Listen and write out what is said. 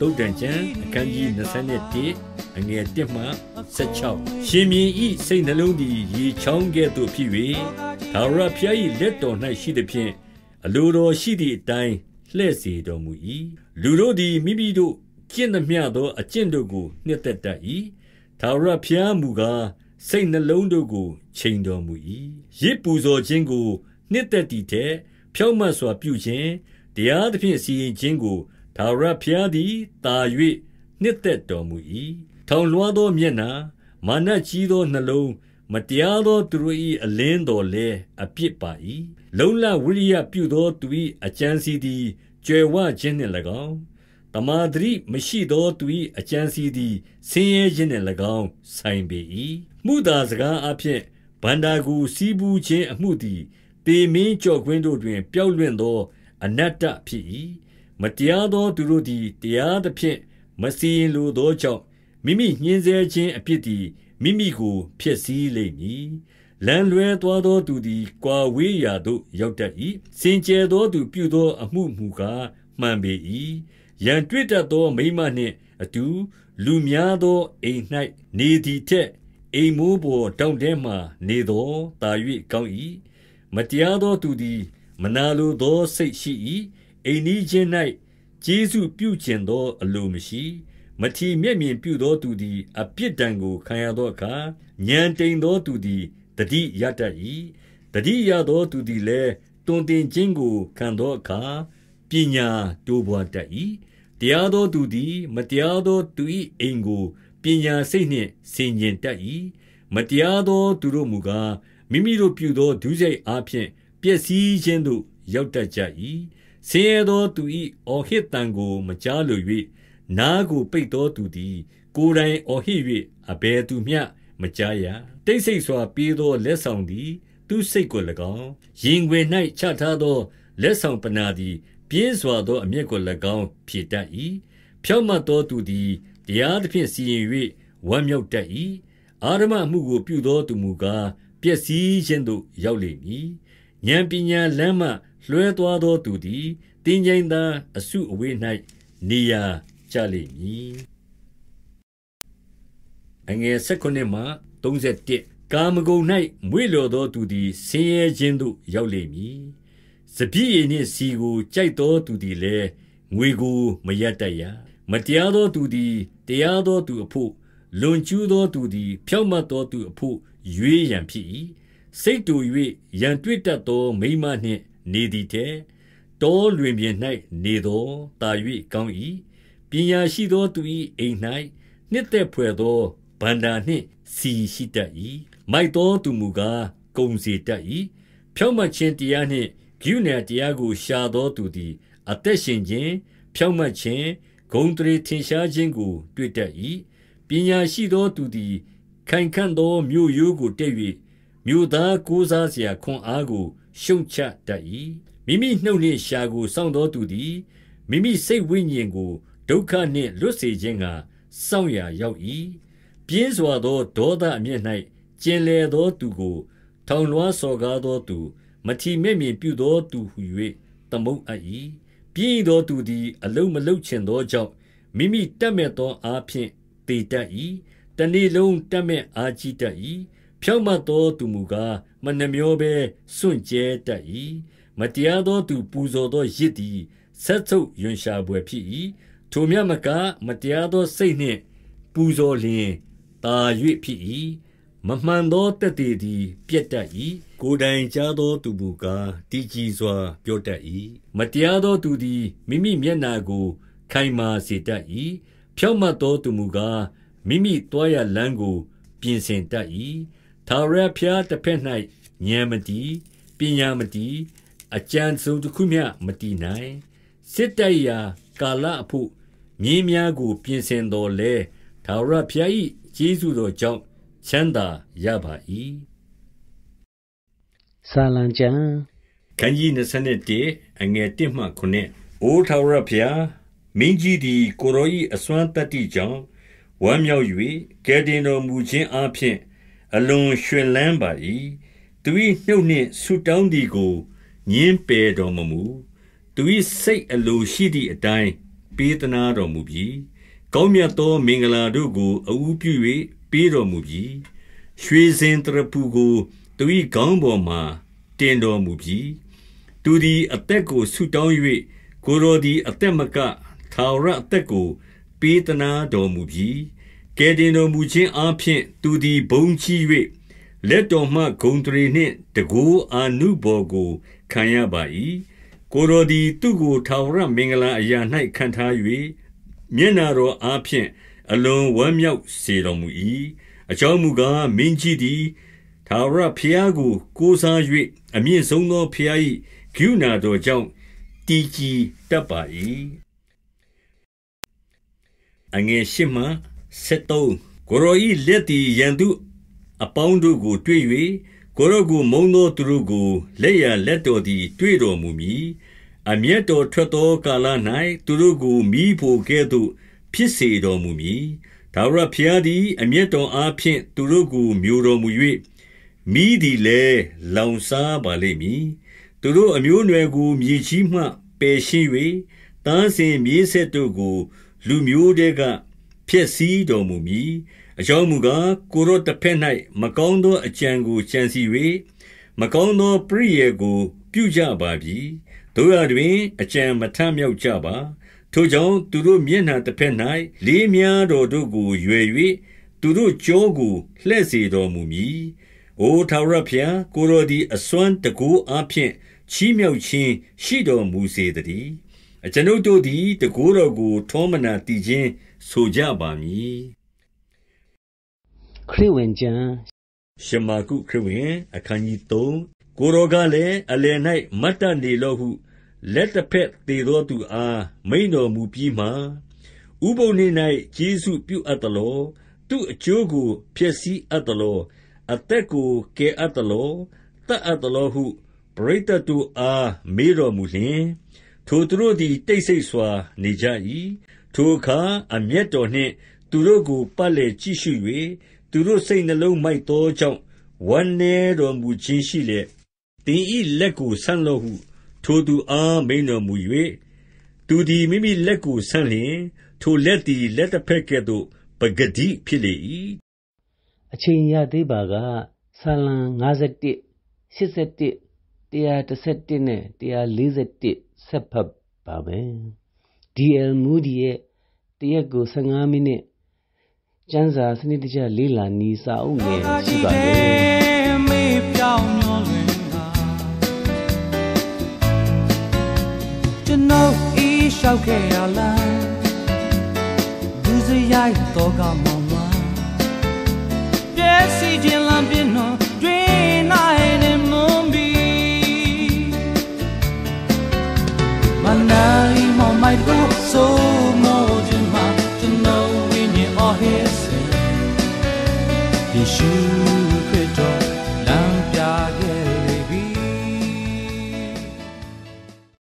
တုတ်တန်ကျမ်းအခန်းကြီး21အငယ်1မှ16ရှင်မြင်းဤစိတ်နှလုံးသည်ရေချောင်းကဲ့သို့ဖြစ်၍သာရဖျား၏လက်တော်၌ရှိသည်ဖြင့်အလိုတော်ရှိသည့်အတိုင်းလှည့်စေတော်မူ၏လူတို့သည်မိမိတို့ကျင့်သမျှသောအကျင့်တို့ကိုနှစ်သက်တတ်၏သာရဖျားမူကားစိတ်နှလုံးတို့ကိုချိန်တော်မူ၏ရစ်ပူဇော်ခြင်းကိုနှစ်သက်တည်တဲ့ဖြောင့်မတ်စွာပြုခြင်းတရားသဖြင့်စီရင်ခြင်းကို ထာဝရဘုရားသည်တာ၍နှစ်သက်တော်မူ၏ထောင်လွှားသောမျက်နှာမာနကြီးသောနှလုံးမတရားသောသူတို့၏အလင်းတော်လဲအပြစ်ပါ၏လုံလဝိရိယပြုသောသူ၏အကြံစီသည်ကြွယ်ဝခြင်းနှင့်၎င်းတမာဒရိမရှိသောသူ၏အကြံစီသည်ဆင်းရဲခြင်းနှင့်၎င်းဆိုင်ပေ၏မှုသာစကားအဖြစ်ဗန္တာကိုစီးပူးခြင်းအမှုသည်တေမင်းကြော့ကွင်းတို့တွင်ပျောက်လွင့်သော အနတ္တဖြစ်၏ မတရားသောသူတို့သည်တရားသဖြင့်မစီရင်လိုသောကြောင့်မိမိညှင်းဆဲခြင်းအပြစ်သည်မိမိကိုဖျက်ဆီးလိမ့်မည်လမ်းလွဲသွားသောသူသည်ကွာဝေးရာသို့ရောက်တတ်၏စင်ကြယ်သောသူပြုသောအမှုမူကားမှန်ပေ၏ရန်တွေ့တတ်သောမိမနှင့်အတူလူများသောအိမ်၌နေသည်ထက်အိမ်မိုးပေါ်တောင်ထဲမှနေသောတာ၍ကောင်း၏မတရားသောသူသည် မနာလိုသောစိတ်ရှိ၏ အိမ်နီးချင်း၌ကျေးဇူးပြုကျင်သော အလိုမရှိ မထီမဲ့မြင်ပြုသောသူသည်အပြစ်ဒဏ်ကိုခံရသောအခါညံတိန်သောသူသည်တတိရတတ်၏တတိရသောသူသည်လည်းတွင်တင်ခြင်းကိုခံသောအခါပညာတိုးပွားတတ်၏တရားသောသူသည် မတရားသောသူ၏အိမ်ကိုပညာစိတ်နှင့်ဆင်ញင်တတ်၏မတရားသောသူတို့မူကားမိမိတို့ပြုသောဒုစရိုက်အားဖြင့်ပျက်စီးခြင်းသို့ရောက်တတ်ကြ၏ ဆင်းရဲသောသူ၏အော်ဟစ်တန်ကို မကြားလို၍နားကိုပိတ်သောသူသည် ကိုယ်တိုင်အော်ဟစ်၍အဘယ်သူမျှမကြားရတိတ်ဆိတ်စွာပြေးသောလက်ဆောင်သည် သူစိတ်ကို၎င်းရင်ွယ်၌ချထားသောလက်ဆောင်ပနာသည် ပြင်းစွာသောအမျက်ကို၎င်းဖြေတတ်၏ဖြောင့်မတ်သောသူသည်တရားသဖြင့်စီရင်၍ဝမ်းမြောက်တတ်၏အာရမမှုကိုပြုသောသူမူကားပျက်စီးခြင်းသို့ရောက်လိမ့်မည်ဉာဏ်ပညာလမ်းမှ လွှဲသွားသောသူသည်တင်းကျိန်သာအစုအဝေး၌နေရာကျလိမ့်မည်အငယ်16မှ31ကာမဂုဏ်၌မွေ့လျော်သောသူသည်ဆင်းရဲခြင်းသို့ရောက်လိမ့်မည်စပြည့်ရည်နှင့်စီကိုကြိုက်သောသူသည်လည်းငွေကိုမရတတ်ရမတရားသောသူသည်တရားသောသူအဖို့လွန်ကျူးသောသူသည် ဖြောင့်မတ်သောသူအဖို့ရွေးရန်ဖြစ်၏စိတ်တူ၍ရန်တွေ့တတ်သောမိမနှင့် နေသည်တဲ့တောလွင်ပြင်၌နေသောတာ၍ကောင်း၏ပညာရှိသောသူ၏အိမ်၌နှစ်သက်ဖွယ်သောဗန္တာနှင့်စီရှိတတ်၏မိုက်သောသူမူကားကုံစေတတ်၏ဖြောင့်မတ်ခြင်းတရားနှင့်ဂုဏတရားကိုရှာသောသူသည်အသက်ရှင်ခြင်းဖြောင့်မတ်ခြင်းဂုံတရေထင်ရှားခြင်းကို တွေ့တတ်၏ပညာရှိသောသူသည် ခိုင်ခန့်သောမြို့ရိုးကိုတက်၍မြို့သားကိုးစားစရာခွန်အားကို ရှုံချတတ်၏မိမိနှုတ်နှင့်ရှာကိုစောင့်သောသူသည်မိမိစိတ်ဝိညာဉ်ကိုဒုက္ခနှင့်လွတ်စေခြင်းကစောင့်ရာရောက်၏ပြင်းစွာသောဒေါသအမျက်၌ကျင်လေသောသူကို ထောင်လွှားစော်ကားသောသူ မထီမဲ့မြင်ပြုသောသူဟု၍သမုတ်အပ်၏ပြင်းသောသူသည် အလုံးမလုံးချင်သောကြောင့်မိမိတတ်မဲ့သောအားဖြင့်တေတတ်၏တနေ့လုံးတတ်မဲ့အားကြီးတတ်၏ ဖြောင့်မတ်သောသူမူကားမနှမျောဘဲစွန့်ကြဲတတ်၏မတရားသောသူပူဇော်သောရစ်သည်ဆက်ဆုပ်ယွန်ရှာပွေဖြစ်၏ထိုမြတ်မကမတရားသောစိတ်နှင့်ပူဇော်လျင်တာ၍ဖြစ်၏မမှန်သောတက်တည်သည်ပြက်တတ်၏ကိုယ်တိုင်ကြားသောသူမူကားတည်ကြည်စွာပြောတတ်၏မတရားသောသူသည်မိမိမျက်နာကို ခိုင်မာစေတတ်၏ဖြောင့်မတ်သောသူမူကားမိမိတွားရလမ်းကို ပြင်ဆင်တတ်၏ သာရဖျားတစ်ဖက်၌ဉာဏ်မတည်ပညာမတည်အကြံစုံတစ်ခုမျှမတည်နိုင်စစ်တိုက်ရာကာလအဖို့မြင်းများကို ပြင်ဆင်တော်လဲသာရဖျား၏ကျေးဇူးတော်ကြောင့်ချမ်းသာရပါ၏စာလံကျမ်းခန်းကြီး21အငယ်1မှ9အိုထာဝရဖျားမင်းကြီးသည်ကိုရော၏အစွမ်းတတ္တိကြောင့်ဝမ်းမြောက်၍ကဲတင်တော်မူခြင်းအပြင် အလွန်ရွှင်လန်းပါ၏သူ၏နှုတ်နှင့်ဆူတောင်းသည်ကိုညင်းပယ်တော်မမူသူ၏စိတ်အလိုရှိသည့်အတိုင်းပေးသနာတော်မူပြီ။ကောင်းမြတ်သောမင်္ဂလာတို့ကိုအူးပြု၍ပေးတော်မူပြီ။ရွှေစင်တရပူကိုသူ၏ခေါင်းပေါ်မှာတင်တော်မူပြီ။သူသည်အသက်ကိုဆုတောင်း၍ကိုရောသည်အသက်မကထာဝရအသက်ကိုပေးသနာတော်မူပြီ။ ကဲတင်တော်မူခြင်းအပြင်သူသည်ဘုံကြီး၍လက်တော်မှဂုံတရီနှင့်တကိုးအာနုဘော်ကို ခံရပါ၏ကိုယ်တော်သည် သူ့ကို ထာဝရမင်္ဂလာအရာ၌ခံထား၍မျက်နာတော်အားဖြင့် အလွန်ဝမ်းမြောက်စေတော်မူ၏အကြောင်းမူကား မင်းကြီးသည် ထာဝရဘုရားကို ကိုးစား၍အမြင့်ဆုံးသော ဘုရား၏ဂုဏတော်ကြောင့် တည်ကြည်တတ်ပါ၏အငယ်ရှိမှ 73ကိုရောဤလက်သည်ရန်သူအပေါင်းတို့ကို တွေ့၍ကိုရောကိုမုံသောသူတို့ကိုလက်ရလက်တော်သည် တွေ့တော်မူမည်အမျက်တော်ထွက်သောကာလ၌သူတို့ကိုမိဖို့ကဲ့သို့ ဖြစ်စေတော်မူမည်ဒါဝရဖျားသည်အမျက်တော်အားဖြင့်သူတို့ကိုမျိုးတော်မူ၍မိသည်လည်းလောင်စားပါလိမ့်မည်သူတို့အမျိုးအနွယ်ကိုမြေကြီးမှပယ်ရှင်း၍တန်းစင်မြေးဆက်တို့ကို လူမျိုးတဲက ဖျက်ဆီးတော်မူမည် အကြောင်းမူကား ကိုရောတစ်ဖက်၌မကောင်းသောအကြံကိုကြံစီ၍မကောင်းသော ပရိယေကို ပြုကြပါပြီတို့ရတွင် အကြံမထမြောက်ကြပါ ထိုကြောင့်သူတို့မျက်နှာတစ်ဖက်၌လေးများတော်တို့ကို ရွယ်၍သူတို့ကြောကို လှဲ့စေတော်မူမည်။အိုထာဝရဘုရား ကိုရောဒီအစွမ်းတကူအဖျင်ချီးမြှောက်ခြင်းရှိတော်မူစေတည်း။အကျွန်ုပ်တို့သည်တကူတော်ကို ထောမနာတည်ခြင်း ဆိုကြပါမည်ခရစ်ဝင်ကျမ်းရှမာကုခရစ်ဝင်အခန်းကြီး3ကိုရောကလည်းအလယ်၌မတ်တနေလောဟုလက်တစ်ဖက်သေသောသူအားမိန်တော်မူပြီးမှဥပုံနေ၌ယေရှုပြုအပ်သလောသူအကျိုးကိုဖျက်ဆီးအပ်သလောအသက်ကိုကယ်အပ်သလောတတ်အပ်သလောဟုပရိသတ်တို့အားမေးတော်မူလျှင်ထိုသူတို့သည်တိတ်ဆိတ်စွာနေကြ၏ ထိုအခါ အမျက်တော်နှင့် သူတို့ကို ပတ်လည်ကြည့်ရှု၍သူတို့စိတ်နှလုံးမိုက်သောကြောင့် ဝမ်းနည်းတော်မူခြင်းရှိလျက်၊သင်၏လက်ကို ဆန့်လော့ဟု ထိုသူအား မိန့်တော်မူ၍၊သူသည် မိမိလက်ကို ဆန့်လျှင်၊ထိုလက်သည် လက်တဘက်ကဲ့သို့ ပကတိဖြစ်လေ၏။အချိန်ရသေးပါက ဆာလံ ၅၁၊၈၁၊၁၁၁ နဲ့ ၁၄၁ ဆက်ဖတ်ပါမယ်။ D.L. Moody ရဲ့ တစ်ရက်ကို၁၅မိနစ်ကျမ်းစာစနစ်တကျလေ့လာနည်းစာအုပ်ငယ်ရှိပါတယ်မေးပြောင်းမျောလွင်တာကျွန်တော်ဤလျှောက်ခဲ့ရလားဒုစရိုက်တော့ကမောင်မပြည့်စည်ခြင်းလမ်းပြနော်တွင်နိုင်တယ်မွန်ဘီမနာရီမောင်မိုက်ကိုဆို you